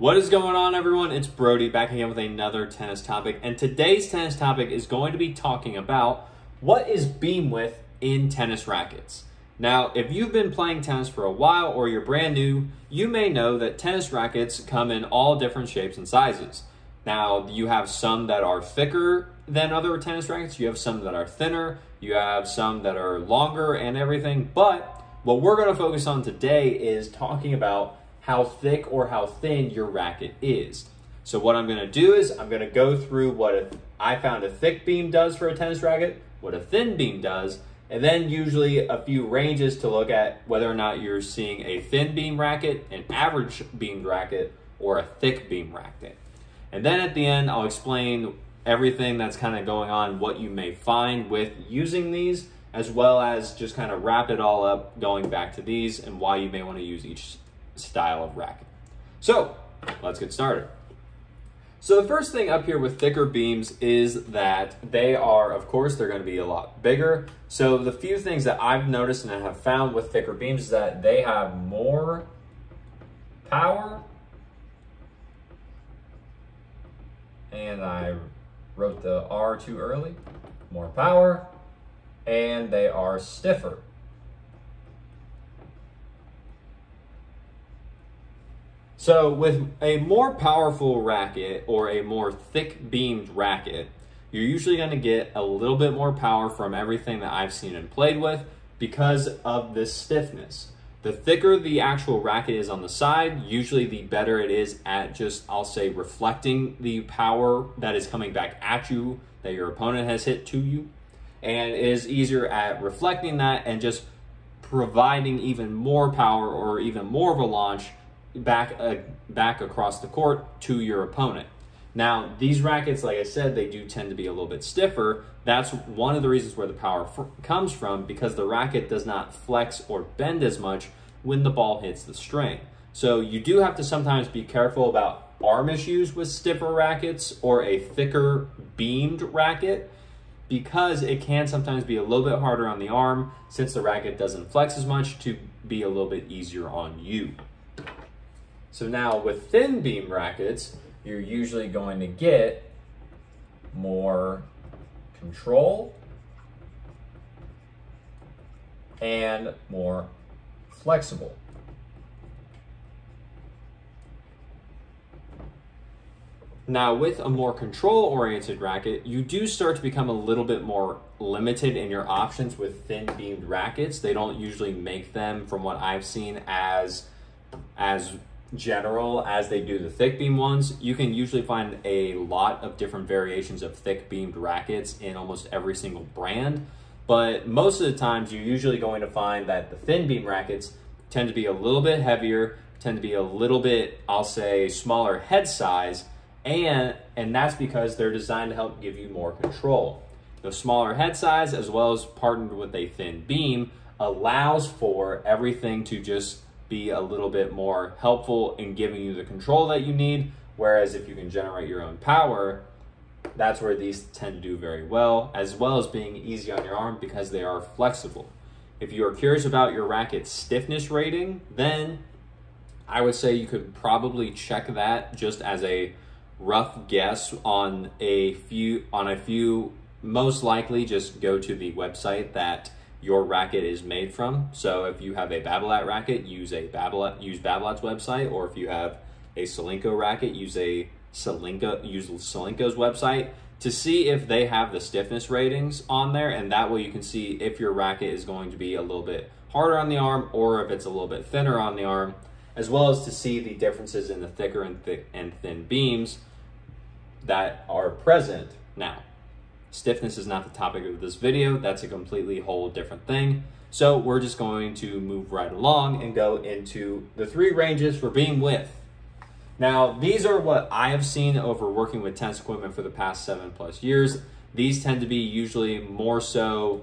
What is going on, everyone? It's Brody back again with another tennis topic. And today's tennis topic is going to be talking about what is beam width in tennis rackets. Now, if you've been playing tennis for a while or you're brand new, you may know that tennis rackets come in all different shapes and sizes. Now, you have some that are thicker than other tennis rackets, you have some that are thinner, you have some that are longer and everything. But what we're going to focus on today is talking about how thick or how thin your racket is. So what I'm gonna do is I'm gonna go through what I found a thick beam does for a tennis racket, what a thin beam does, and then usually a few ranges to look at whether or not you're seeing a thin beam racket, an average beam racket, or a thick beam racket. And then at the end, I'll explain everything that's kind of going on, what you may find with using these, as well as just kind of wrap it all up going back to these and why you may want to use each style of racket. So let's get started. So the first thing up here with thicker beams is that they are, of course, they're going to be a lot bigger. So the few things that I've noticed and I have found with thicker beams is that they have more power. And I wrote the R too early. More power. And they are stiffer. So with a more powerful racket or a more thick beamed racket, you're usually going to get a little bit more power from everything that I've seen and played with because of this stiffness. The thicker the actual racket is on the side, usually the better it is at just, I'll say, reflecting the power that is coming back at you that your opponent has hit to you. And it is easier at reflecting that and just providing even more power or even more of a launch back uh, back across the court to your opponent. Now, these rackets, like I said, they do tend to be a little bit stiffer. That's one of the reasons where the power comes from because the racket does not flex or bend as much when the ball hits the string. So you do have to sometimes be careful about arm issues with stiffer rackets or a thicker beamed racket because it can sometimes be a little bit harder on the arm since the racket doesn't flex as much to be a little bit easier on you. So now with thin beam rackets, you're usually going to get more control and more flexible. Now, with a more control-oriented racket, you do start to become a little bit more limited in your options with thin-beamed rackets. They don't usually make them, from what I've seen, as as general as they do the thick beam ones. You can usually find a lot of different variations of thick beamed rackets in almost every single brand. But most of the times you're usually going to find that the thin beam rackets tend to be a little bit heavier, tend to be a little bit, I'll say, smaller head size, and and that's because they're designed to help give you more control. The smaller head size, as well as partnered with a thin beam, allows for everything to just be a little bit more helpful in giving you the control that you need. Whereas if you can generate your own power, that's where these tend to do very well, as well as being easy on your arm because they are flexible. If you are curious about your racket's stiffness rating, then I would say you could probably check that just as a rough guess on a few on a few most likely just go to the website that your racket is made from. So if you have a Babolat racket, use a Babolat use Babolat's website, or if you have a Solinco racket, use a Solinco use Solinco's website to see if they have the stiffness ratings on there, and that way you can see if your racket is going to be a little bit harder on the arm or if it's a little bit thinner on the arm, as well as to see the differences in the thicker and thick and thin beams that are present now. Stiffness is not the topic of this video. That's a completely whole different thing. So we're just going to move right along and go into the three ranges for beam width. Now, these are what I have seen over working with tennis equipment for the past seven plus years. These tend to be usually more so,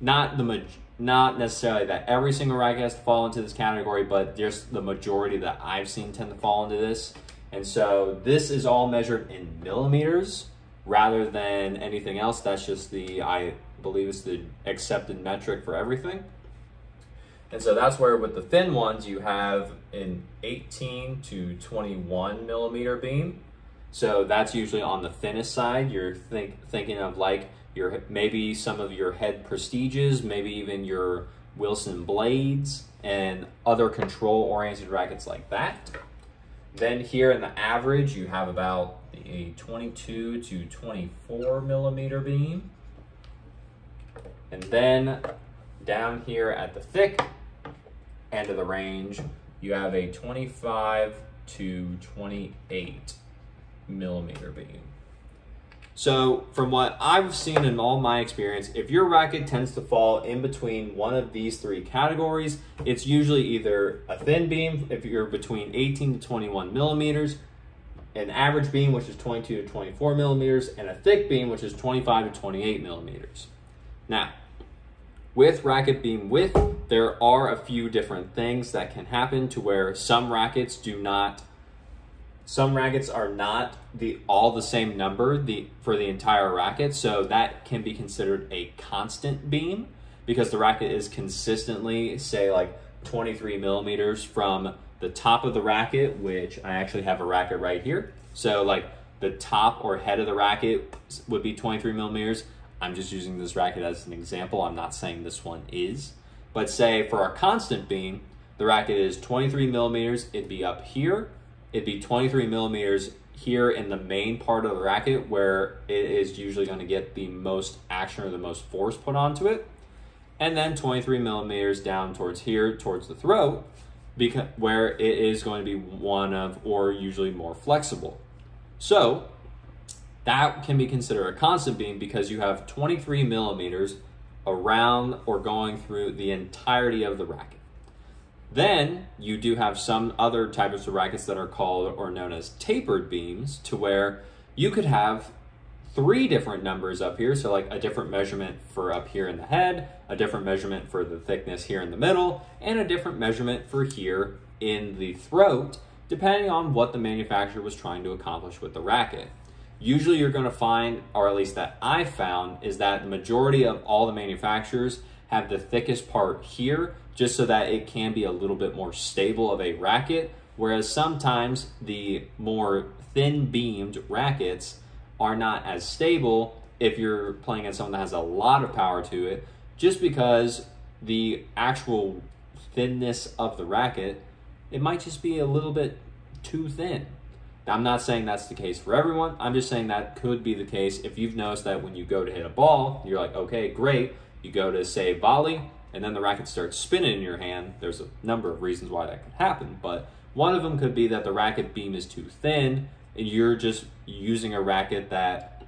not the not necessarily that every single racket has to fall into this category, but just the majority that I've seen tend to fall into this. And so this is all measured in millimeters rather than anything else. That's just the, I believe it's the accepted metric for everything. And so that's where with the thin ones, you have an 18 to 21 millimeter beam. So that's usually on the thinnest side. You're think, thinking of like your maybe some of your head prestiges, maybe even your Wilson blades and other control oriented rackets like that. Then here in the average, you have about a 22 to 24 millimeter beam. And then down here at the thick end of the range, you have a 25 to 28 millimeter beam. So from what I've seen in all my experience, if your racket tends to fall in between one of these three categories, it's usually either a thin beam, if you're between 18 to 21 millimeters, an average beam, which is 22 to 24 millimeters, and a thick beam, which is 25 to 28 millimeters. Now, with racket beam width, there are a few different things that can happen to where some rackets do not some rackets are not the all the same number the for the entire racket, so that can be considered a constant beam because the racket is consistently say like 23 millimeters from the top of the racket, which I actually have a racket right here. So like the top or head of the racket would be 23 millimeters. I'm just using this racket as an example. I'm not saying this one is, but say for our constant beam, the racket is 23 millimeters. It'd be up here it'd be 23 millimeters here in the main part of the racket where it is usually going to get the most action or the most force put onto it. And then 23 millimeters down towards here, towards the throat, because where it is going to be one of, or usually more flexible. So that can be considered a constant beam because you have 23 millimeters around or going through the entirety of the racket. Then you do have some other types of rackets that are called or known as tapered beams to where you could have three different numbers up here. So like a different measurement for up here in the head, a different measurement for the thickness here in the middle, and a different measurement for here in the throat, depending on what the manufacturer was trying to accomplish with the racket. Usually you're gonna find, or at least that I found, is that the majority of all the manufacturers have the thickest part here just so that it can be a little bit more stable of a racket. Whereas sometimes the more thin beamed rackets are not as stable if you're playing against someone that has a lot of power to it, just because the actual thinness of the racket, it might just be a little bit too thin. I'm not saying that's the case for everyone. I'm just saying that could be the case if you've noticed that when you go to hit a ball, you're like, okay, great. You go to say volley, and then the racket starts spinning in your hand, there's a number of reasons why that could happen. But one of them could be that the racket beam is too thin and you're just using a racket that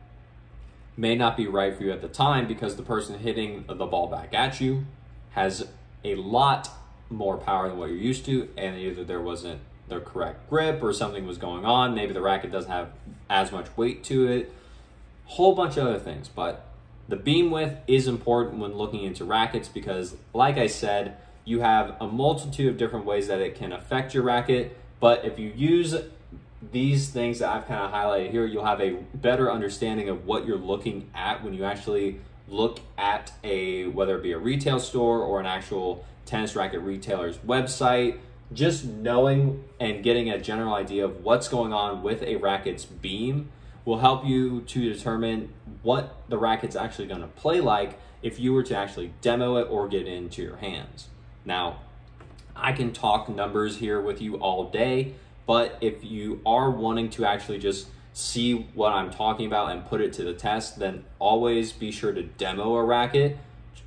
may not be right for you at the time because the person hitting the ball back at you has a lot more power than what you're used to, and either there wasn't the correct grip or something was going on. Maybe the racket doesn't have as much weight to it. Whole bunch of other things, but the beam width is important when looking into rackets because, like I said, you have a multitude of different ways that it can affect your racket. But if you use these things that I've kind of highlighted here, you'll have a better understanding of what you're looking at when you actually look at a, whether it be a retail store or an actual tennis racket retailer's website. Just knowing and getting a general idea of what's going on with a racket's beam will help you to determine what the racket's actually going to play like if you were to actually demo it or get it into your hands. Now, I can talk numbers here with you all day, but if you are wanting to actually just see what I'm talking about and put it to the test, then always be sure to demo a racket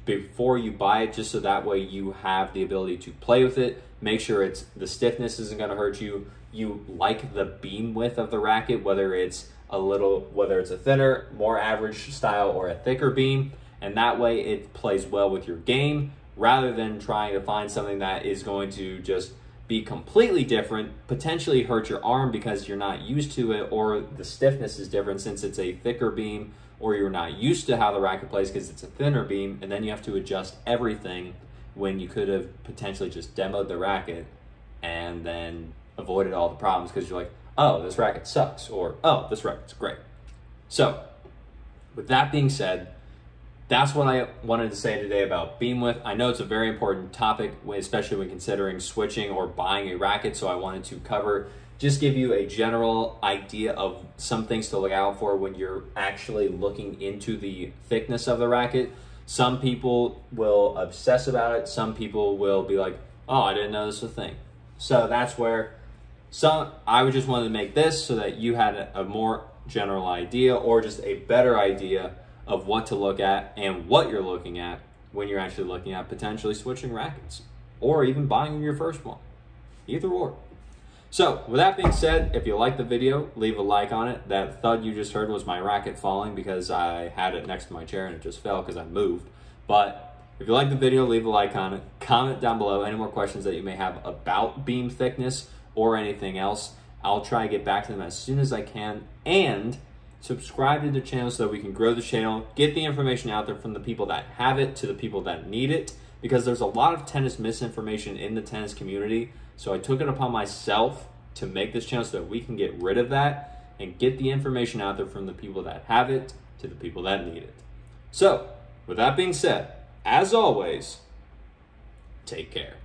before you buy it just so that way you have the ability to play with it. Make sure it's the stiffness isn't going to hurt you. You like the beam width of the racket, whether it's a little, whether it's a thinner, more average style, or a thicker beam. And that way it plays well with your game rather than trying to find something that is going to just be completely different, potentially hurt your arm because you're not used to it, or the stiffness is different since it's a thicker beam, or you're not used to how the racket plays because it's a thinner beam, and then you have to adjust everything when you could have potentially just demoed the racket and then avoided all the problems because you're like, oh, this racket sucks, or oh, this racket's great. So, with that being said, that's what I wanted to say today about beam width. I know it's a very important topic, especially when considering switching or buying a racket. So I wanted to cover, just give you a general idea of some things to look out for when you're actually looking into the thickness of the racket. Some people will obsess about it. Some people will be like, oh, I didn't know this was a thing. So that's where some I just wanted to make this so that you had a, a more general idea or just a better idea of what to look at and what you're looking at when you're actually looking at potentially switching rackets or even buying your first one. Either or. So, with that being said, if you like the video, leave a like on it. That thud you just heard was my racket falling because I had it next to my chair and it just fell because I moved. But if you like the video, leave a like on it. Comment down below any more questions that you may have about beam thickness or anything else. I'll try to get back to them as soon as I can. And subscribe to the channel so that we can grow the channel, get the information out there from the people that have it to the people that need it, because there's a lot of tennis misinformation in the tennis community. So I took it upon myself to make this channel so that we can get rid of that and get the information out there from the people that have it to the people that need it. So, with that being said, as always, take care.